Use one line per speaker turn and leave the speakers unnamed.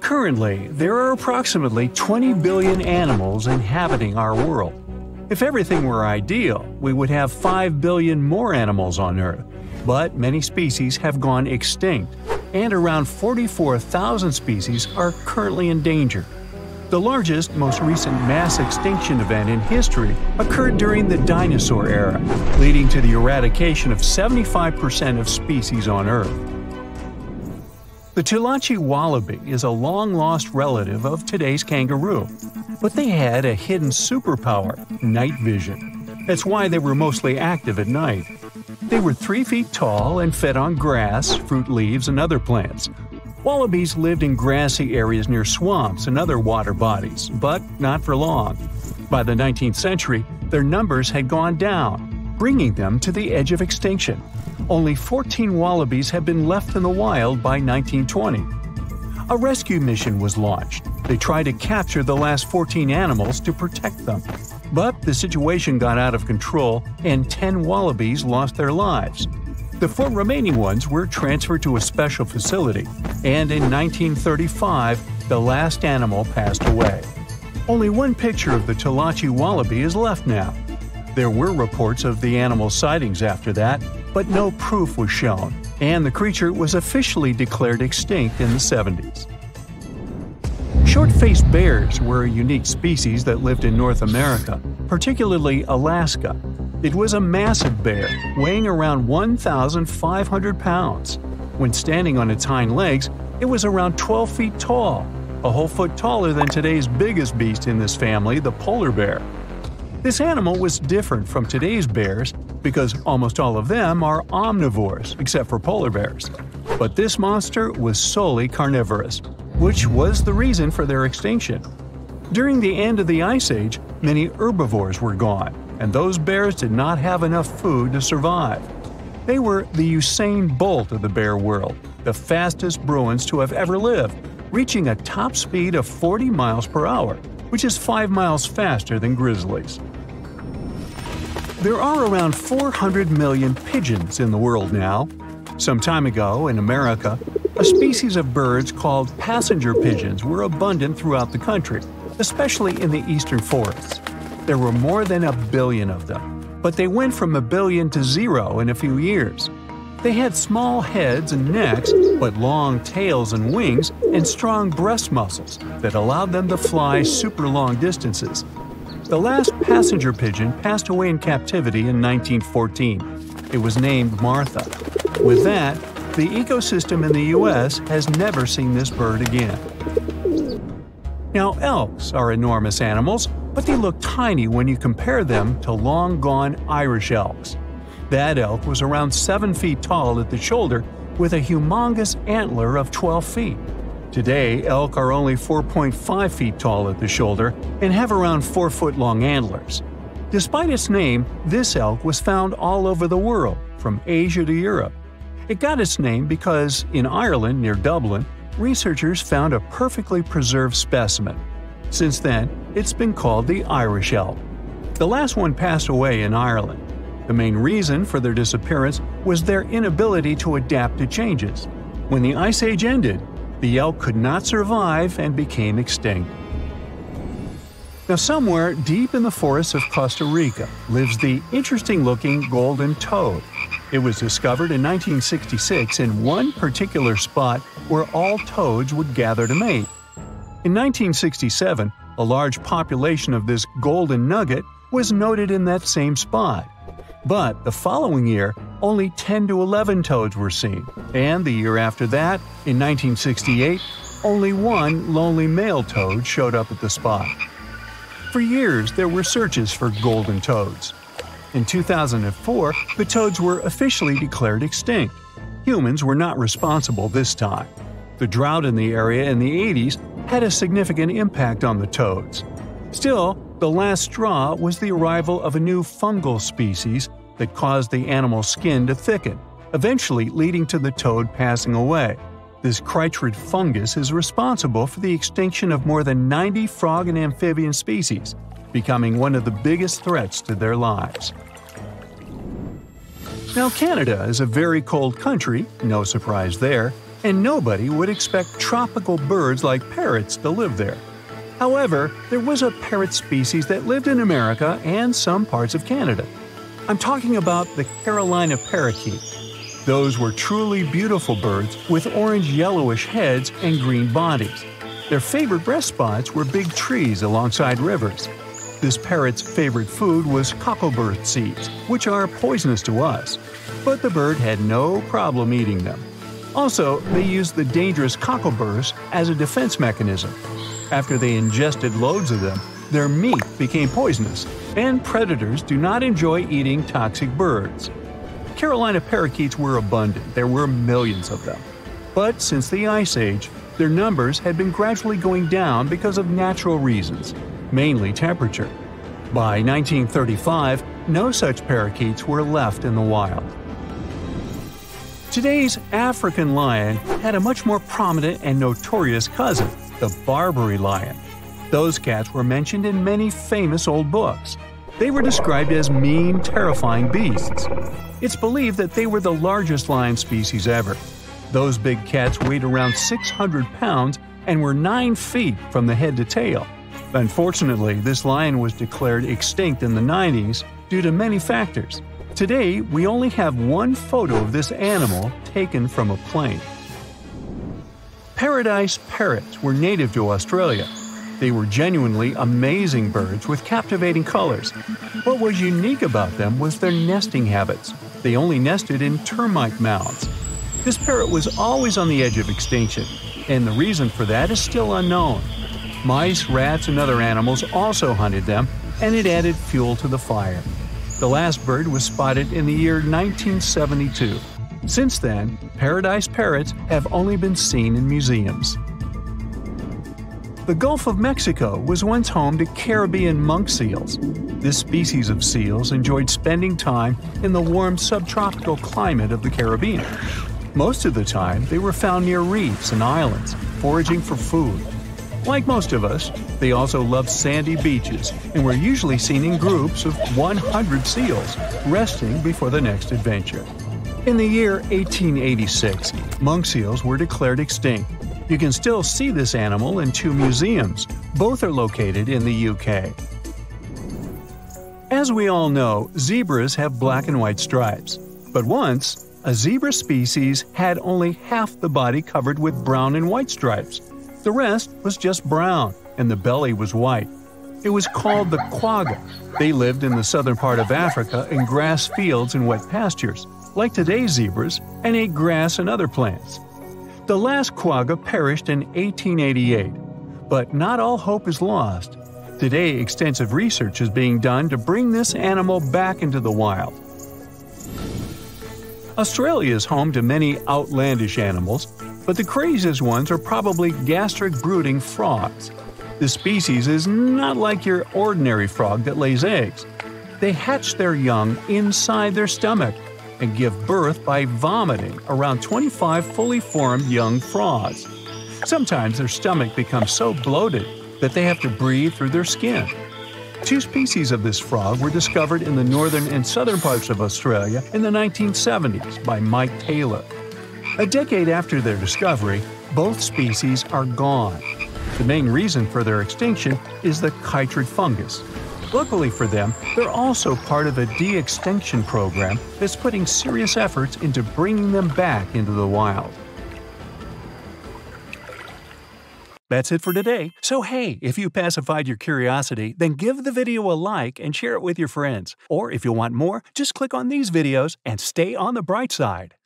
Currently, there are approximately 20 billion animals inhabiting our world. If everything were ideal, we would have 5 billion more animals on Earth. But many species have gone extinct, and around 44,000 species are currently endangered. The largest, most recent mass extinction event in history occurred during the dinosaur era, leading to the eradication of 75% of species on Earth. The Toolache wallaby is a long-lost relative of today's kangaroo, but they had a hidden superpower, night vision. That's why they were mostly active at night. They were 3 feet tall and fed on grass, fruit leaves, and other plants, Wallabies lived in grassy areas near swamps and other water bodies, but not for long. By the 19th century, their numbers had gone down, bringing them to the edge of extinction. Only 14 wallabies had been left in the wild by 1920. A rescue mission was launched. They tried to capture the last 14 animals to protect them. But the situation got out of control and 10 wallabies lost their lives. The four remaining ones were transferred to a special facility, and in 1935, the last animal passed away. Only one picture of the Toolache wallaby is left now. There were reports of the animal sightings after that, but no proof was shown, and the creature was officially declared extinct in the 70s. Short-faced bears were a unique species that lived in North America, particularly Alaska, it was a massive bear, weighing around 1,500 pounds. When standing on its hind legs, it was around 12 feet tall, a whole foot taller than today's biggest beast in this family, the polar bear. This animal was different from today's bears because almost all of them are omnivores, except for polar bears. But this monster was solely carnivorous, which was the reason for their extinction. During the end of the Ice Age, many herbivores were gone, and those bears did not have enough food to survive. They were the Usain Bolt of the bear world, the fastest Bruins to have ever lived, reaching a top speed of 40 miles per hour, which is 5 miles faster than grizzlies. There are around 400 million pigeons in the world now. Some time ago, in America, a species of birds called passenger pigeons were abundant throughout the country, especially in the eastern forests. There were more than a billion of them, but they went from a billion to zero in a few years. They had small heads and necks, but long tails and wings, and strong breast muscles that allowed them to fly super long distances. The last passenger pigeon passed away in captivity in 1914. It was named Martha. With that, the ecosystem in the U.S. has never seen this bird again. Now, elks are enormous animals, but they look tiny when you compare them to long-gone Irish elks. That elk was around 7 feet tall at the shoulder with a humongous antler of 12 feet. Today, elk are only 4.5 feet tall at the shoulder and have around 4 foot long antlers. Despite its name, this elk was found all over the world, from Asia to Europe. It got its name because, in Ireland near Dublin, researchers found a perfectly preserved specimen. Since then, it's been called the Irish elk. The last one passed away in Ireland. The main reason for their disappearance was their inability to adapt to changes. When the Ice Age ended, the elk could not survive and became extinct. Now, somewhere deep in the forests of Costa Rica lives the interesting looking golden toad. It was discovered in 1966 in one particular spot where all toads would gather to mate. In 1967, a large population of this golden nugget was noted in that same spot. But the following year, only 10 to 11 toads were seen, and the year after that, in 1968, only one lonely male toad showed up at the spot. For years, there were searches for golden toads. In 2004, the toads were officially declared extinct. Humans were not responsible this time. The drought in the area in the 80s had a significant impact on the toads. Still, the last straw was the arrival of a new fungal species that caused the animal's skin to thicken, eventually leading to the toad passing away. This chytrid fungus is responsible for the extinction of more than 90 frog and amphibian species, becoming one of the biggest threats to their lives. Now, Canada is a very cold country, no surprise there, and nobody would expect tropical birds like parrots to live there. However, there was a parrot species that lived in America and some parts of Canada. I'm talking about the Carolina parakeet. Those were truly beautiful birds with orange yellowish heads and green bodies. Their favorite rest spots were big trees alongside rivers. This parrot's favorite food was cocklebur seeds, which are poisonous to us, but the bird had no problem eating them. Also, they used the dangerous cockleburs as a defense mechanism. After they ingested loads of them, their meat became poisonous, and predators do not enjoy eating toxic birds. Carolina parakeets were abundant, there were millions of them. But since the Ice Age, their numbers had been gradually going down because of natural reasons, mainly temperature. By 1935, no such parakeets were left in the wild. Today's African lion had a much more prominent and notorious cousin, the Barbary lion. Those cats were mentioned in many famous old books. They were described as mean, terrifying beasts. It's believed that they were the largest lion species ever. Those big cats weighed around 600 pounds and were 9 feet from the head to tail. Unfortunately, this lion was declared extinct in the 90s due to many factors. Today, we only have one photo of this animal taken from a plane. Paradise parrots were native to Australia. They were genuinely amazing birds with captivating colors. What was unique about them was their nesting habits. They only nested in termite mounds. This parrot was always on the edge of extinction, and the reason for that is still unknown. Mice, rats, and other animals also hunted them, and it added fuel to the fire. The last bird was spotted in the year 1972. Since then, paradise parrots have only been seen in museums. The Gulf of Mexico was once home to Caribbean monk seals. This species of seals enjoyed spending time in the warm subtropical climate of the Caribbean. Most of the time, they were found near reefs and islands, foraging for food. Like most of us, they also loved sandy beaches and were usually seen in groups of 100 seals, resting before the next adventure. In the year 1886, monk seals were declared extinct. You can still see this animal in two museums. Both are located in the UK. As we all know, zebras have black and white stripes. But once, a zebra species had only half the body covered with brown and white stripes. The rest was just brown, and the belly was white. It was called the quagga. They lived in the southern part of Africa in grass fields and wet pastures, like today's zebras, and ate grass and other plants. The last quagga perished in 1888, but not all hope is lost. Today, extensive research is being done to bring this animal back into the wild. Australia is home to many outlandish animals, but the craziest ones are probably gastric brooding frogs. This species is not like your ordinary frog that lays eggs. They hatch their young inside their stomach and give birth by vomiting around 25 fully formed young frogs. Sometimes their stomach becomes so bloated that they have to breathe through their skin. Two species of this frog were discovered in the northern and southern parts of Australia in the 1970s by Mike Tyler. A decade after their discovery, both species are gone. The main reason for their extinction is the chytrid fungus. Luckily for them, they're also part of a de extinction program that's putting serious efforts into bringing them back into the wild. That's it for today. So, hey, if you pacified your curiosity, then give the video a like and share it with your friends. Or if you want more, just click on these videos and stay on the bright side.